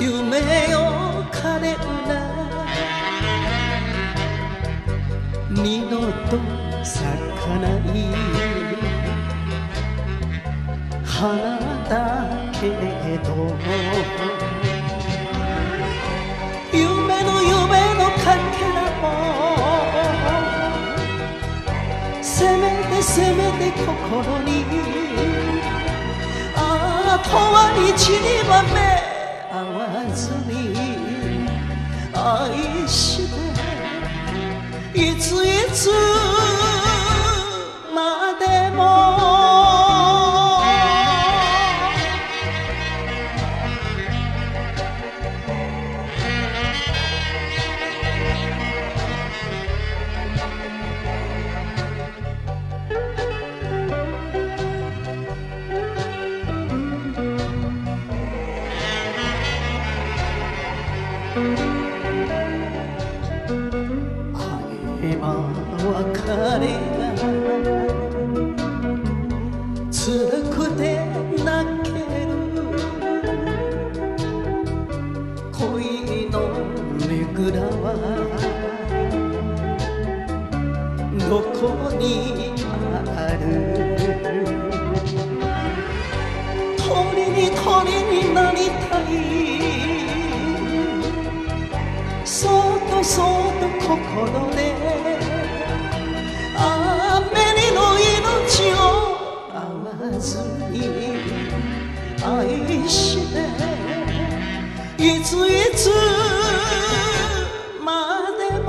夢よ枯れるな二度と咲かない花だけれど夢の夢のかけらもせめてせめて心にああ永遠日には目ずに愛していついつ今別れが辛くて泣ける恋のねぐらはどこにある？鳥に鳥になりたい。そっとそっと心で雨にの命を合わずに愛していついつまでも。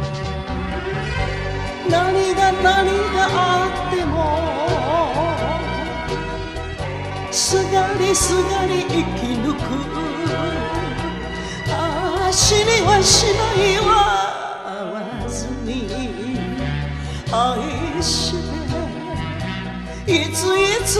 何が何があってもすがりすがり生き抜く。ああ死にはしないわ会わずに愛していついつ